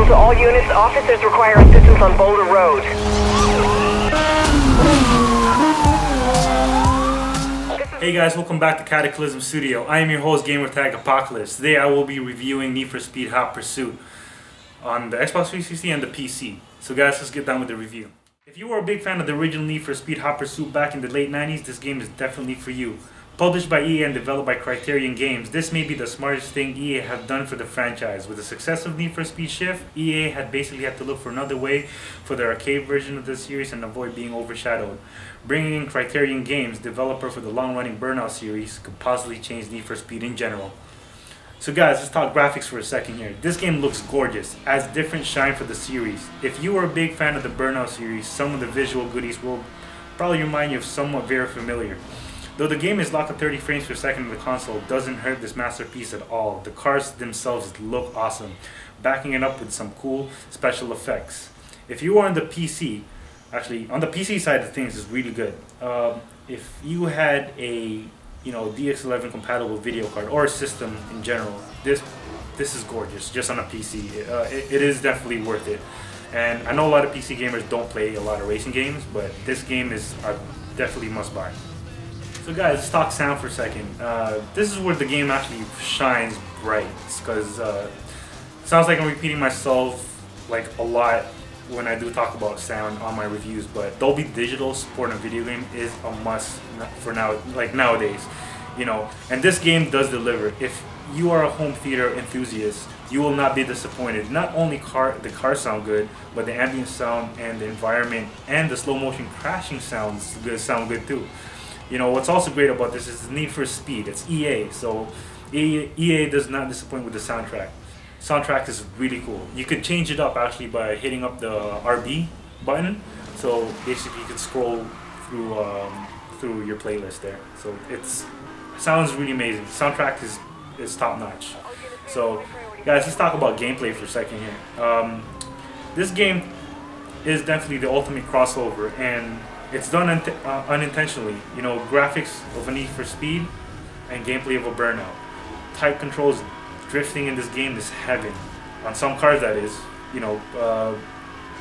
Central to all units. Officers require assistance on Boulder Road. Hey guys, welcome back to Cataclysm Studio. I am your host, Gamertag Apocalypse. Today I will be reviewing Need for Speed Hot Pursuit on the Xbox 360 and the PC. So guys, let's get down with the review. If you were a big fan of the original Need for Speed Hot Pursuit back in the late 90s, this game is definitely for you. Published by EA and developed by Criterion Games, this may be the smartest thing EA have done for the franchise. With the success of Need for Speed Shift, EA had basically had to look for another way for the arcade version of the series and avoid being overshadowed. Bringing in Criterion Games, developer for the long-running Burnout series, could possibly change Need for Speed in general. So guys, let's talk graphics for a second here. This game looks gorgeous, adds different shine for the series. If you are a big fan of the Burnout series, some of the visual goodies will probably remind you of somewhat very familiar. Though the game is locked at 30 frames per second on the console, doesn't hurt this masterpiece at all. The cars themselves look awesome, backing it up with some cool special effects. If you are on the PC, actually on the PC side of things is really good. Um, if you had a you know DX11 compatible video card or a system in general, this this is gorgeous just on a PC. Uh, it, it is definitely worth it. And I know a lot of PC gamers don't play a lot of racing games, but this game is a definitely must buy. So guys, let's talk sound for a second. Uh, this is where the game actually shines bright, because uh, sounds like I'm repeating myself like a lot when I do talk about sound on my reviews, but Dolby Digital support in a video game is a must for now, like nowadays, you know. And this game does deliver. If you are a home theater enthusiast, you will not be disappointed. Not only car the cars sound good, but the ambient sound and the environment and the slow motion crashing sounds good sound good too. You know, what's also great about this is the Need for Speed. It's EA, so EA, EA does not disappoint with the soundtrack. Soundtrack is really cool. You could change it up actually by hitting up the RB button. So basically you can scroll through um, through your playlist there. So it's sounds really amazing. Soundtrack is is top notch. So guys, let's talk about gameplay for a second here. Um, this game is definitely the ultimate crossover and it's done un uh, unintentionally. You know, graphics of a Need for Speed and gameplay of a Burnout. Tight controls, drifting in this game is heaven. On some cars, that is. You know, uh,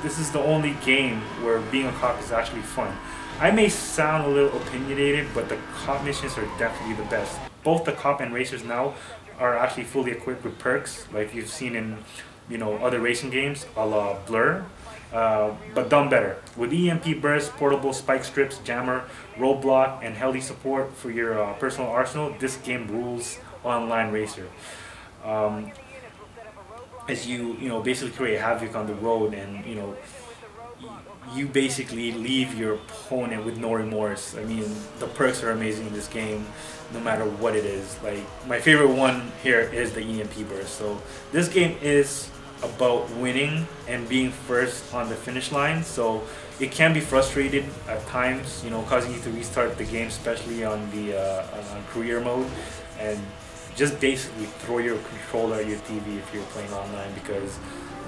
this is the only game where being a cop is actually fun. I may sound a little opinionated, but the cop missions are definitely the best. Both the cop and racers now are actually fully equipped with perks, like you've seen in, you know, other racing games, a la Blur, uh, but done better. With EMP burst, portable spike strips, jammer, roadblock, and heli support for your uh, personal arsenal, this game rules online racer. Um, as you you know basically create havoc on the road, and you know you basically leave your opponent with no remorse. I mean, the perks are amazing in this game, no matter what it is. Like my favorite one here is the EMP burst. So this game is about winning and being first on the finish line. So it can be frustrated at times, you know, causing you to restart the game, especially on the uh, on career mode, and just basically throw your controller at your TV if you're playing online because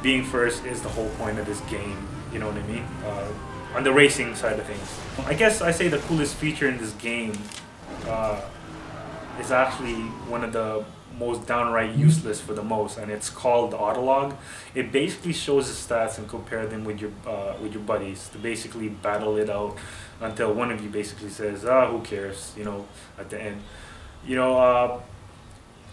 being first is the whole point of this game. You know what I mean? Uh, on the racing side of things, I guess I say the coolest feature in this game uh, is actually one of the most downright useless for the most, and it's called Autolog. It basically shows the stats and compare them with your uh, with your buddies to basically battle it out until one of you basically says, "Ah, who cares?" You know, at the end, you know. Uh,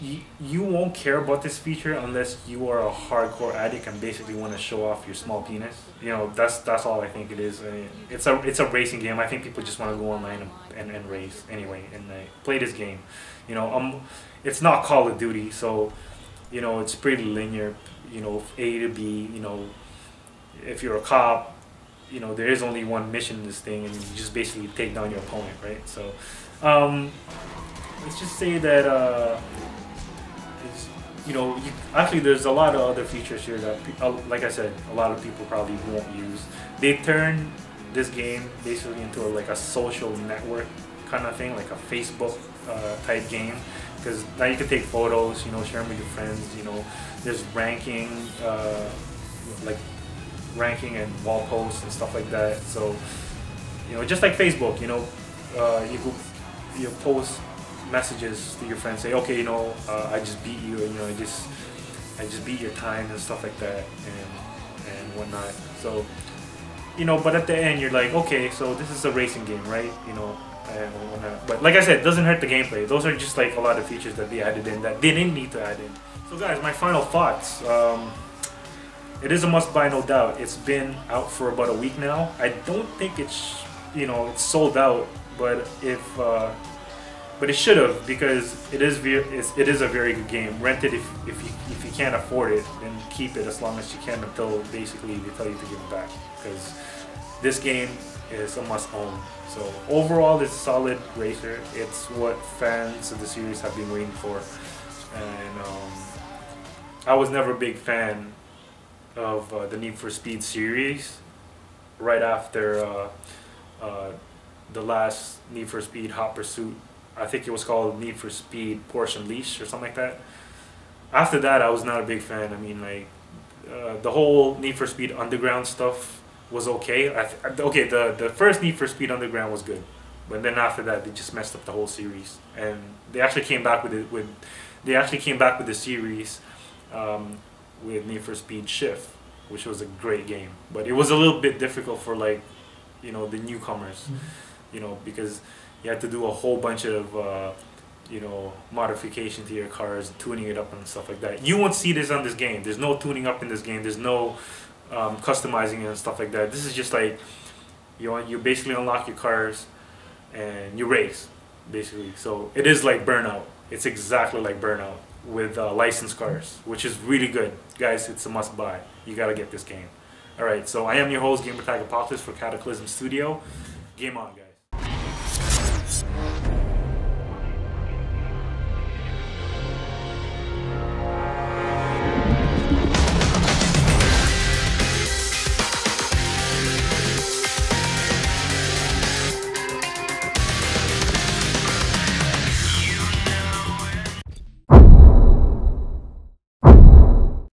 you, you won't care about this feature unless you are a hardcore addict and basically want to show off your small penis. You know, that's that's all I think it is. I mean, it's a it's a racing game. I think people just want to go online and, and, and race anyway and uh, play this game. You know, um, it's not Call of Duty, so you know it's pretty linear. You know, A to B. You know, if you're a cop, you know there is only one mission in this thing, and you just basically take down your opponent, right? So, um, let's just say that. Uh, you know, you, actually, there's a lot of other features here that, uh, like I said, a lot of people probably won't use. They turn this game basically into a, like a social network kind of thing, like a Facebook uh, type game because now you can take photos, you know, share them with your friends. You know, there's ranking, uh, like ranking and wall posts and stuff like that. So, you know, just like Facebook, you know, uh, you go, you post messages to your friends, say, okay, you know, uh, I just beat you, and you know, I just and just beat your time and stuff like that and and whatnot. So you know, but at the end you're like, okay, so this is a racing game, right? You know. But like I said, it doesn't hurt the gameplay. Those are just like a lot of features that they added in that they didn't need to add in. So guys, my final thoughts. Um, it is a must buy, no doubt. It's been out for about a week now. I don't think it's, you know, it's sold out, but if, uh, but it should have because it is it is a very good game. Rent it if, if you if you can't afford it, then keep it as long as you can until basically they tell you to give it back because this game is a must own. So overall, it's a solid racer. It's what fans of the series have been waiting for, and um, I was never a big fan of uh, the Need for Speed series. Right after uh, uh, the last Need for Speed Hot Pursuit, I think it was called Need for Speed Porsche Unleashed or something like that. After that, I was not a big fan. I mean, like uh, the whole Need for Speed Underground stuff was okay. Th- okay, the the first Need for Speed Underground was good, but then after that, they just messed up the whole series. And they actually came back with it with, they actually came back with the series um, with Need for Speed Shift, which was a great game. But it was a little bit difficult for like, you know, the newcomers, mm-hmm. you know, because you had to do a whole bunch of, uh, you know, modification to your cars, tuning it up and stuff like that. You won't see this on this game. There's no tuning up in this game. There's no um, customizing and stuff like that. This is just like, you want, you basically unlock your cars and you race, basically. So it is like Burnout. It's exactly like Burnout with uh, licensed cars, which is really good. Guys, it's a must buy. You gotta get this game. Alright, so I am your host, Gamer Tag Apocalypse for Cataclysm Studio. Game on, guys.